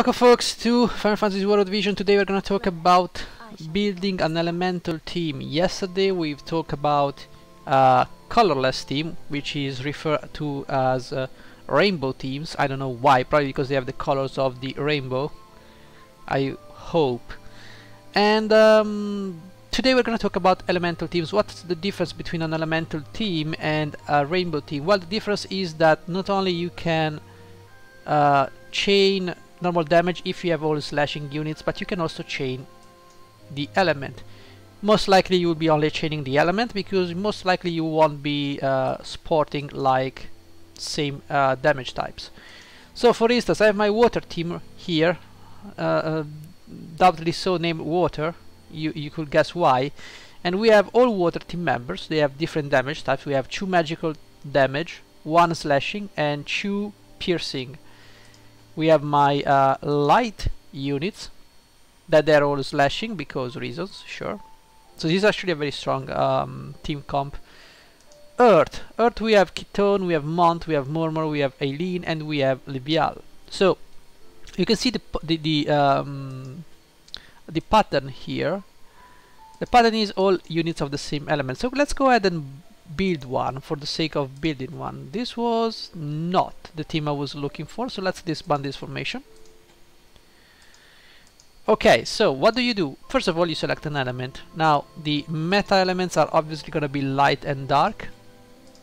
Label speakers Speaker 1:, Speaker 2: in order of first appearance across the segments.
Speaker 1: Welcome folks to Final Fantasy World Vision. Today we're gonna talk about building an elemental team. Yesterday we've talked about colorless team, which is referred to as uh, rainbow teams. I don't know why, probably because they have the colors of the rainbow. I hope. And um, today we're gonna talk about elemental teams. What's the difference between an elemental team and a rainbow team? Well, the difference is that not only you can uh, chain normal damage if you have all slashing units, but you can also chain the element. Most likely you will be only chaining the element because most likely you won't be uh, sporting like same uh, damage types. So for instance, I have my water team here, uh, uh so named water, you, you could guess why. And we have all water team members, they have different damage types. We have two magical damage, one slashing and two piercing we have my uh, light units that they're all slashing because reasons sure. So this is actually a very strong um, team comp. Earth. Earth we have Kitone we have Mont we have Murmur we have Eileen and we have Libial so you can see the the, the um, the pattern here. The pattern is all units of the same element. So let's go ahead and build one for the sake of building one. This was not the team I was looking for, so let's disband this formation. Okay, so what do you do? First of all, you select an element. Now, the meta elements are obviously going to be light and dark.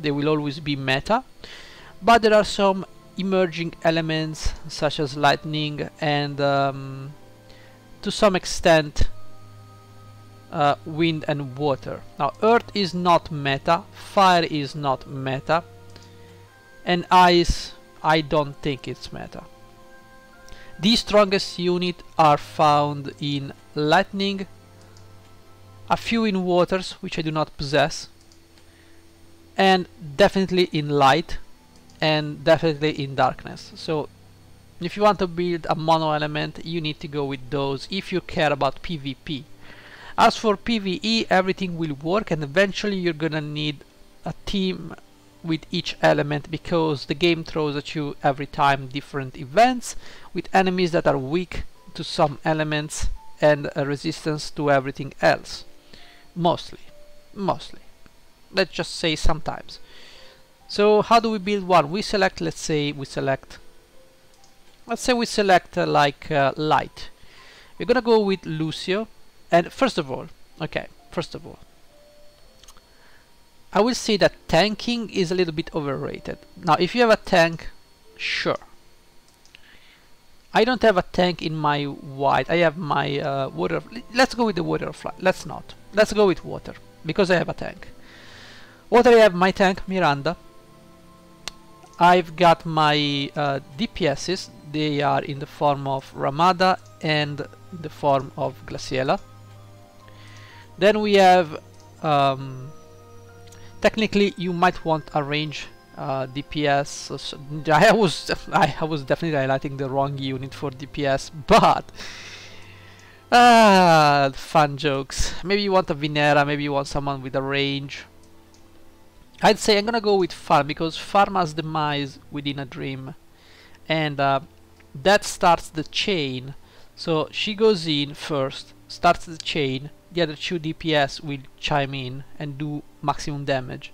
Speaker 1: They will always be meta. But there are some emerging elements, such as lightning and um, to some extent uh, wind and water. Now earth is not meta, fire is not meta, and ice I don't think it's meta. The strongest unit are found in lightning, a few in waters which I do not possess, and definitely in light and definitely in darkness. So if you want to build a mono element you need to go with those if you care about PvP. As for PvE, everything will work and eventually you're gonna need a team with each element because the game throws at you every time different events with enemies that are weak to some elements and a resistance to everything else. Mostly. Mostly. Let's just say sometimes. So how do we build one? We select, let's say we select, let's say we select uh, like uh, light. We're gonna go with Lucio and first of all, okay, first of all, I will say that tanking is a little bit overrated. Now, if you have a tank, sure. I don't have a tank in my white. I have my uh, water. Let's go with the water fly. Let's not. Let's go with water because I have a tank. Water. I have my tank Miranda. I've got my uh, DPSs. They are in the form of Ramada and the form of Glaciela. Then we have um, technically you might want a range uh, DPS. So, I was I, was definitely highlighting the wrong unit for DPS, but ah, fun jokes. Maybe you want a Vinera, maybe you want someone with a range. I'd say I'm gonna go with Farm because Farm has demise within a dream, and uh, that starts the chain. So she goes in first, starts the chain, the other two DPS will chime in and do maximum damage.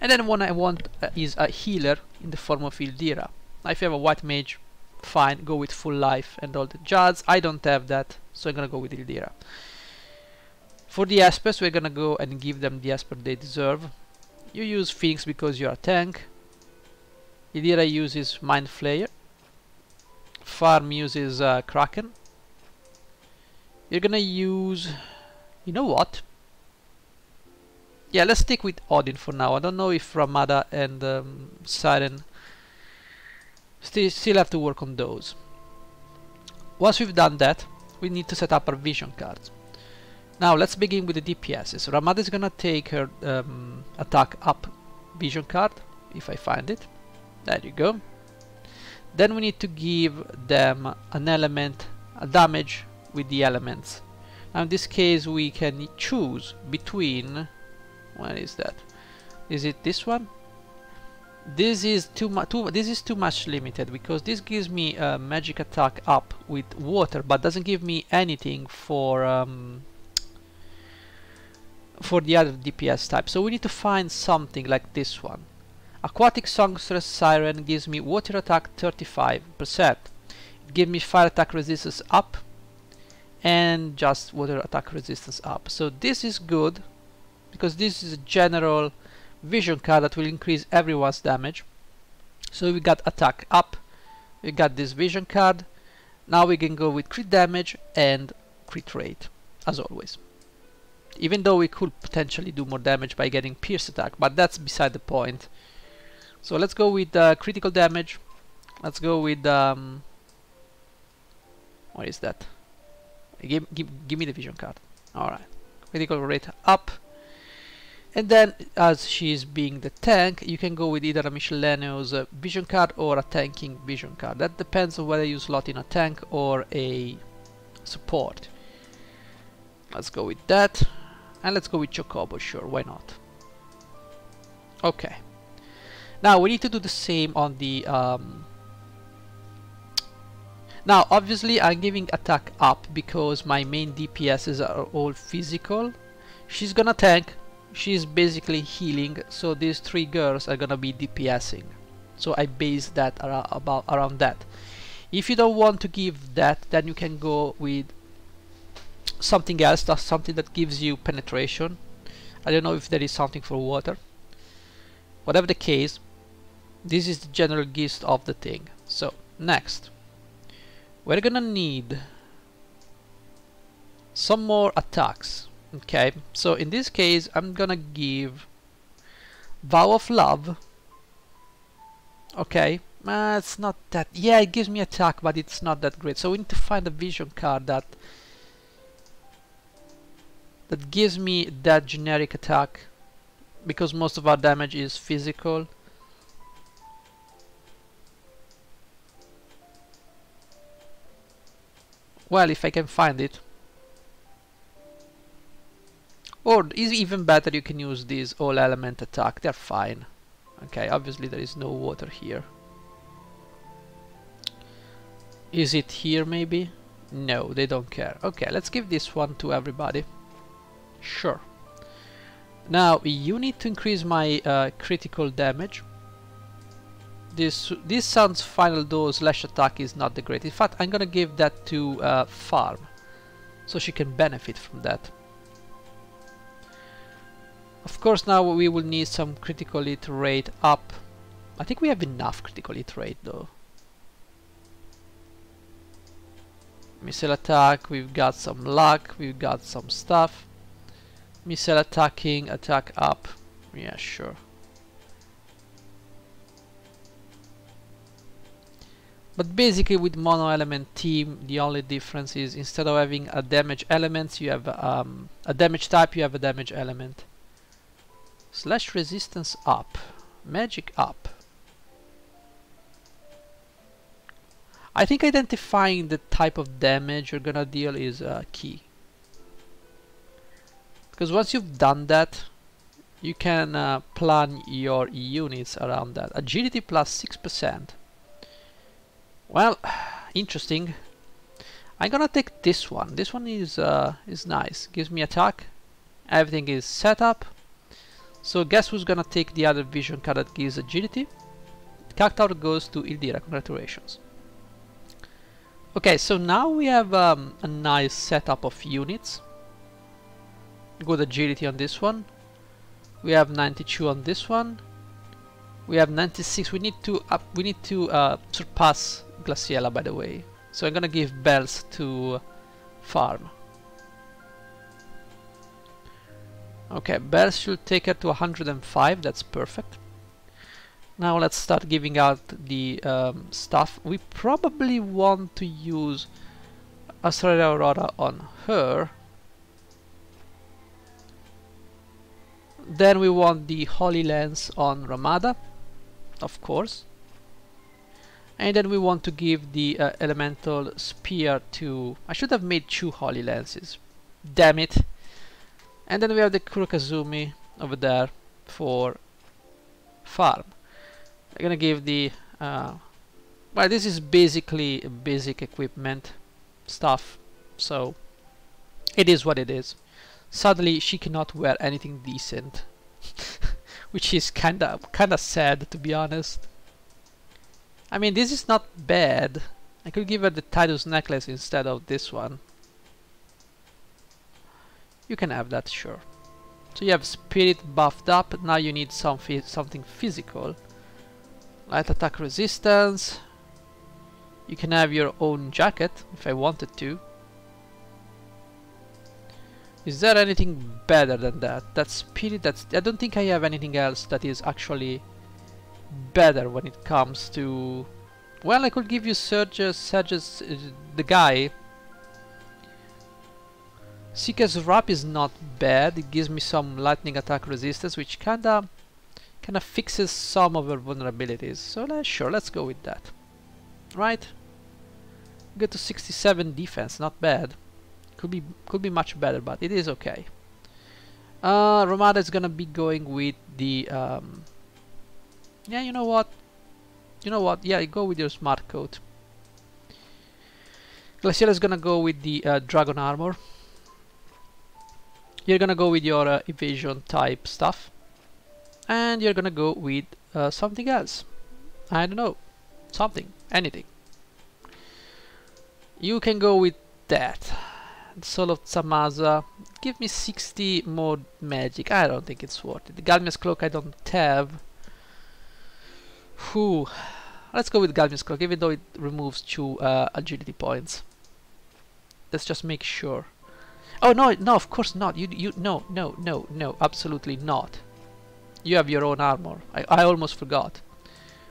Speaker 1: And then what I want uh, is a healer in the form of Ildira. Now if you have a white mage, fine, go with full life and all the jazz. I don't have that, so I'm gonna go with Ildira. For the Espers, we're gonna go and give them the Esper they deserve. You use Phoenix because you're a tank. Ildira uses Mind Flayer. Farm uses uh, Kraken. You're gonna use you know what? Yeah, let's stick with Odin for now. I don't know if Ramada and um, Siren still, still have to work on those. Once we've done that, we need to set up our vision cards. Now let's begin with the DPSs. Ramada is gonna take her um, attack up vision card, if I find it. There you go. Then we need to give them an element, a damage with the elements in this case we can choose between what is that? Is it this one? This is too much this is too much limited because this gives me a magic attack up with water but doesn't give me anything for um, for the other DPS type. So we need to find something like this one. Aquatic songstress siren gives me water attack 35% it gives me fire attack resistance up and just water attack resistance up. So this is good because this is a general vision card that will increase everyone's damage. So we got attack up we got this vision card. Now we can go with crit damage and crit rate as always. Even though we could potentially do more damage by getting pierce attack but that's beside the point. So let's go with uh, critical damage. Let's go with um, what is that give, give, give me the vision card. Alright critical rate up. And then as she's being the tank you can go with either a miscellaneous uh, vision card or a tanking vision card. That depends on whether you slot in a tank or a support. Let's go with that. And let's go with Chocobo sure. Why not? Okay. Now we need to do the same on the um, now obviously I'm giving attack up because my main DPSs are uh, all physical. She's gonna tank. She's basically healing. So these three girls are gonna be DPSing so I base that ar about around that. If you don't want to give that then you can go with something else that's something that gives you penetration. I don't know if there is something for water. Whatever the case this is the general gist of the thing. So next we're gonna need some more attacks okay? So in this case I'm gonna give vow of love okay? Uh, it's not that yeah it gives me attack but it's not that great. So we need to find a vision card that that gives me that generic attack because most of our damage is physical well if I can find it or is even better you can use these all element attack, they're fine. Okay, obviously there is no water here. Is it here maybe? No, they don't care. Okay, let's give this one to everybody. Sure. Now, you need to increase my uh, critical damage. This this sounds final dose slash attack is not the great. In fact, I'm gonna give that to uh, Farm, so she can benefit from that. Of course now we will need some critical hit rate up. I think we have enough critical hit rate though. Missile attack, we've got some luck, we've got some stuff. Missile attacking, attack up. Yeah, sure. But basically with mono element team the only difference is instead of having a damage element you have um, a damage type you have a damage element. Slash resistance up. Magic up. I think identifying the type of damage you're gonna deal is uh, key. Because once you've done that you can uh, plan your units around that. Agility plus 6% well interesting I'm gonna take this one this one is uh, is nice gives me attack everything is set up so guess who's gonna take the other vision card that gives agility? Cactuar goes to Ildira, congratulations. Okay, so now we have um, a nice setup of units. Good agility on this one. We have 92 on this one. We have 96. We need to up. We need to uh, surpass Glaciela, by the way. So I'm gonna give bells to farm. Okay, bells should take her to 105, that's perfect. Now let's start giving out the um, stuff. We probably want to use Australia Aurora on her. Then we want the Holy Lance on Ramada, of course. And then we want to give the uh, Elemental Spear to... I should have made two Holy Lances. Damn it. And then we have the Kurokazumi over there for farm. I'm gonna give the uh, well this is basically basic equipment stuff so it is what it is suddenly she cannot wear anything decent which is kinda kinda sad to be honest I mean this is not bad. I could give her the Tidus necklace instead of this one. You can have that sure. So you have spirit buffed up. Now you need some something physical. Light attack resistance. You can have your own jacket if I wanted to. Is there anything better than that? That's spirit, that's... I don't think I have anything else that is actually better when it comes to... Well, I could give you Surge's, Surge's, uh, the guy. Seeker's Wrap is not bad, it gives me some lightning attack resistance, which kinda, kinda fixes some of her vulnerabilities. So let's, sure, let's go with that. Right? Get to 67 defense, not bad. Could be could be much better, but it is okay. Uh, Ramada is gonna be going with the. Um, yeah, you know what? You know what? Yeah, go with your smart coat. Glacial is gonna go with the uh, dragon armor. You're gonna go with your uh, evasion type stuff, and you're gonna go with uh, something else. I don't know, something, anything. You can go with that. Soul of Thamasa. Give me 60 more magic. I don't think it's worth it. The Galmia's Cloak I don't have. Whew. Let's go with Galmia's Cloak, even though it removes two uh, agility points. Let's just make sure. Oh no, no, of course not. You, you, no, no, no, no, absolutely not. You have your own armor. I, I almost forgot.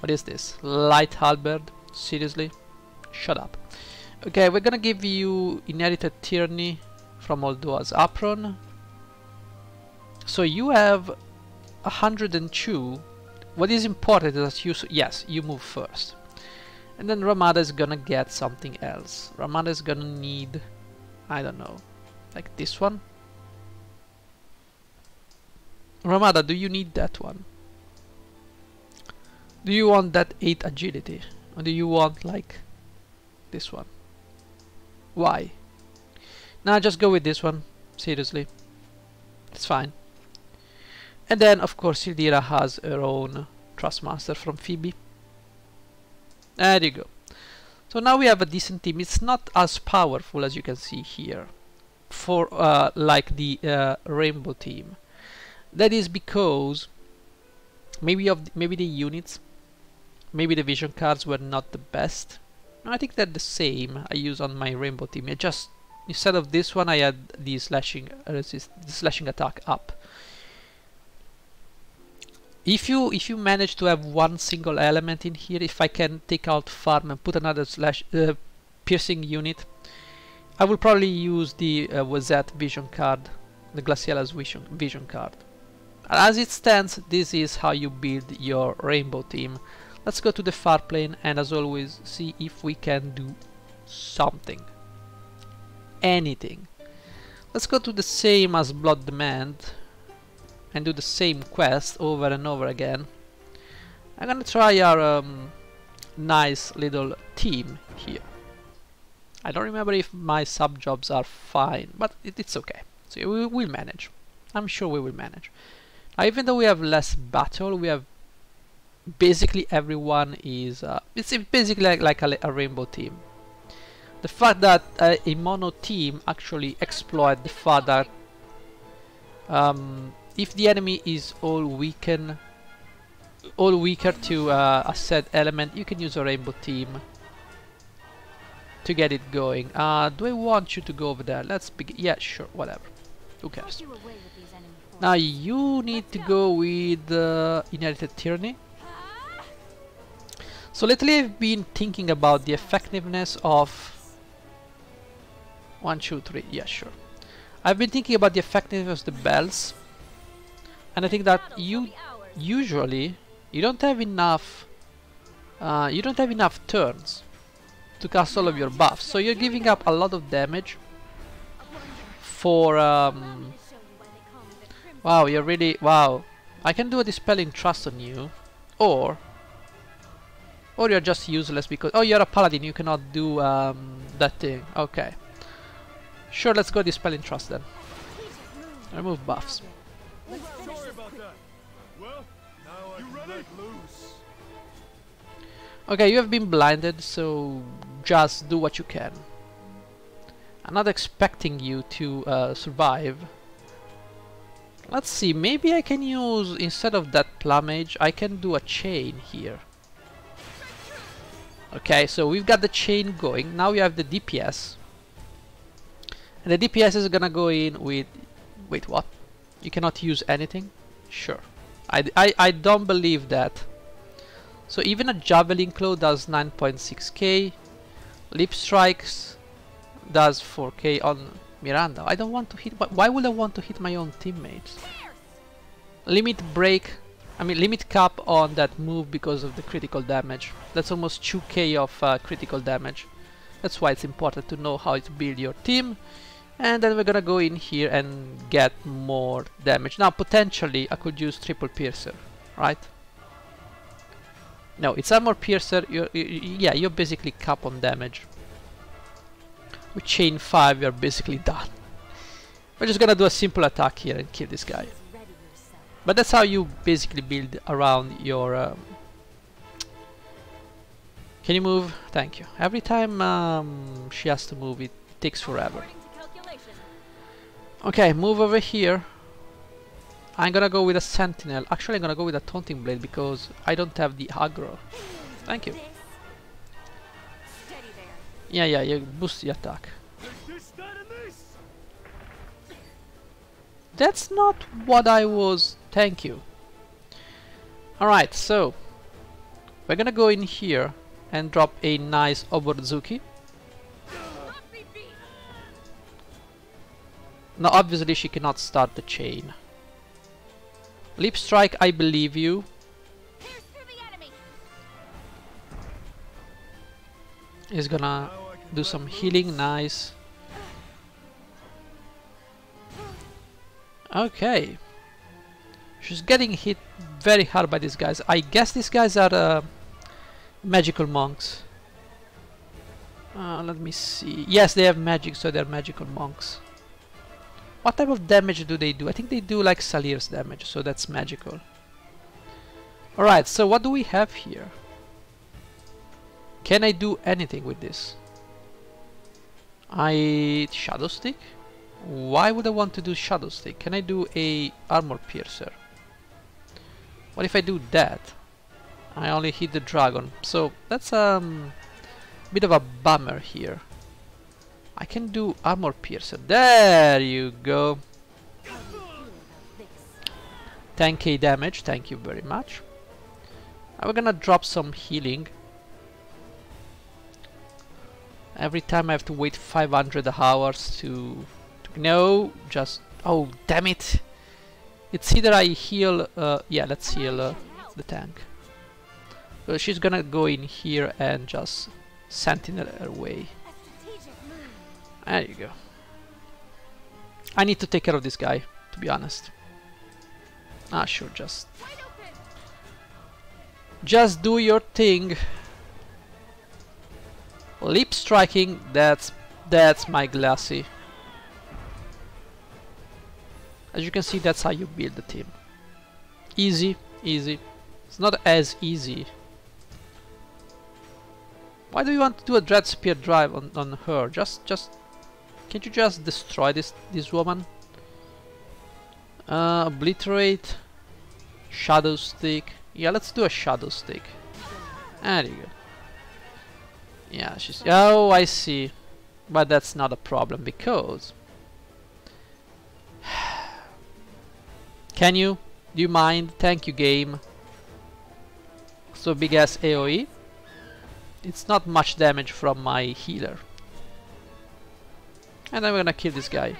Speaker 1: What is this? Light halberd? Seriously? Shut up. Okay, we're gonna give you Inherited Tyranny from Uldua's Apron. So you have 102. What is important is that you, yes, you move first. And then Ramada is gonna get something else. Ramada is gonna need, I don't know, like this one. Ramada, do you need that one? Do you want that 8 agility? Or do you want like this one? Why? Now just go with this one. Seriously. It's fine. And then, of course, Hildira has her own Trustmaster from Phoebe. There you go. So now we have a decent team. It's not as powerful as you can see here, for uh, like the uh, Rainbow team. That is because maybe of the, maybe the units, maybe the vision cards were not the best. I think they're the same I use on my rainbow team. I just instead of this one I had the slashing resist the slashing attack up. If you if you manage to have one single element in here, if I can take out farm and put another slash uh, piercing unit, I will probably use the uh, Wezette vision card, the Glaciela's vision vision card. As it stands, this is how you build your rainbow team. Let's go to the far plane and as always see if we can do something. Anything. Let's go to the same as Blood Demand and do the same quest over and over again. I'm gonna try our um, nice little team here. I don't remember if my sub jobs are fine, but it, it's okay. So we will manage. I'm sure we will manage. Now, even though we have less battle, we have basically everyone is uh, it's basically like, like a, a, rainbow team the fact that uh, a mono team actually exploit the fact that um, if the enemy is all weaken all weaker to uh, a set element you can use a rainbow team to get it going. Uh, do I want you to go over there? Let's begin yeah sure whatever. Who cares? now you need to go with uh, inherited tyranny. So lately I've been thinking about the effectiveness of one, two, three, yeah sure. I've been thinking about the effectiveness of the bells and I think that you usually you don't have enough uh, you don't have enough turns to cast all of your buffs so you're giving up a lot of damage for um, wow you're really wow I can do a dispelling trust on you or Or you're just useless because... Oh, you're a paladin, you cannot do um, that thing. Okay. Sure, let's go Dispelling Trust then. Remove buffs. Okay, you have been blinded, so just do what you can. I'm not expecting you to uh, survive. Let's see, maybe I can use, instead of that plumage, I can do a chain here. Okay, so we've got the chain going. Now we have the DPS. And the DPS is gonna go in with... Wait, what? You cannot use anything? Sure. I, I, I don't believe that. So even a Javelin Claw does 9.6k. Leap Strikes does 4k on Miranda. I don't want to hit... Why would I want to hit my own teammates? Limit Break I mean limit cap on that move because of the critical damage. That's almost 2k of uh, critical damage. That's why it's important to know how to build your team. And then we're gonna go in here and get more damage. Now potentially I could use triple piercer, right? No, it's armor piercer. You're, you, yeah, you're basically cap on damage. With chain 5 you're basically done. We're just gonna do a simple attack here and kill this guy. But that's how you basically build around your... Um, can you move? Thank you. Every time um, she has to move, it takes forever. Okay, move over here. I'm gonna go with a sentinel. Actually, I'm gonna go with a taunting blade because I don't have the aggro. Thank you. Yeah, yeah, you boost the attack. That's not what I was Thank you. Alright, so we're gonna go in here and drop a nice Oborzuki. Now obviously she cannot start the chain. Leap Strike, I believe you. He's gonna do some healing, nice. Okay. She's getting hit very hard by these guys. I guess these guys are uh, magical monks. Uh, let me see. Yes, they have magic, so they're magical monks. What type of damage do they do? I think they do like Salir's damage, so that's magical. Alright, so what do we have here? Can I do anything with this? I... Shadow Stick? Why would I want to do Shadow Stick? Can I do a Armor Piercer? What if I do that? I only hit the dragon. So that's um, a bit of a bummer here. I can do armor piercer. There you go. 10k damage, thank you very much. Now we're gonna drop some healing. Every time I have to wait 500 hours to... to no, just... Oh, damn it! It's either I heal, uh, yeah, let's heal uh, the tank. So she's gonna go in here and just sentinel her way. There you go. I need to take care of this guy, to be honest. Ah, sure, just... Just do your thing. Leap striking, that's that's my glassy. As you can see, that's how you build the team. Easy, easy. It's not as easy. Why do you want to do a Dread Spear drive on, on her? Just, just... Can't you just destroy this, this woman? Uh, obliterate. Shadow Stick. Yeah, let's do a Shadow Stick. There you go. Yeah, she's... Oh, I see. But that's not a problem because... Can you? Do you mind? Thank you game. So big ass AoE. It's not much damage from my healer. And I'm gonna kill this guy.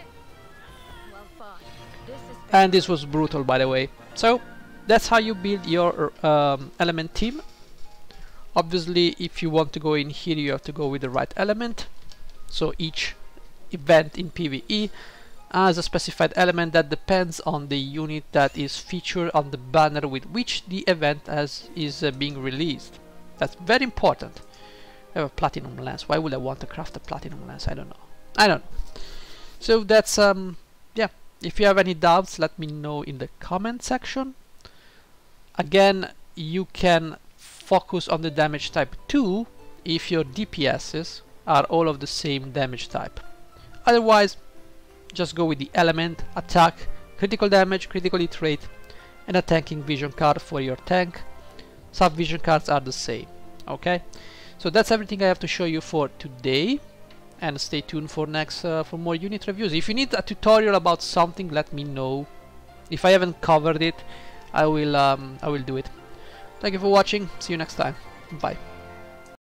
Speaker 1: And this was brutal by the way. So that's how you build your um, element team. Obviously if you want to go in here you have to go with the right element. So each event in PvE as a specified element that depends on the unit that is featured on the banner with which the event as is uh, being released. That's very important. I have a platinum lens. Why would I want to craft a platinum lens? I don't know. I don't know. So that's um yeah. If you have any doubts, let me know in the comment section. Again, you can focus on the damage type 2 if your DPSs are all of the same damage type. Otherwise, just go with the element, attack, critical damage, critical hit rate, and a tanking vision card for your tank. Sub vision cards are the same. Okay, so that's everything I have to show you for today. And stay tuned for next uh, for more unit reviews. If you need a tutorial about something, let me know. If I haven't covered it, I will um, I will do it. Thank you for watching. See you next time. Bye.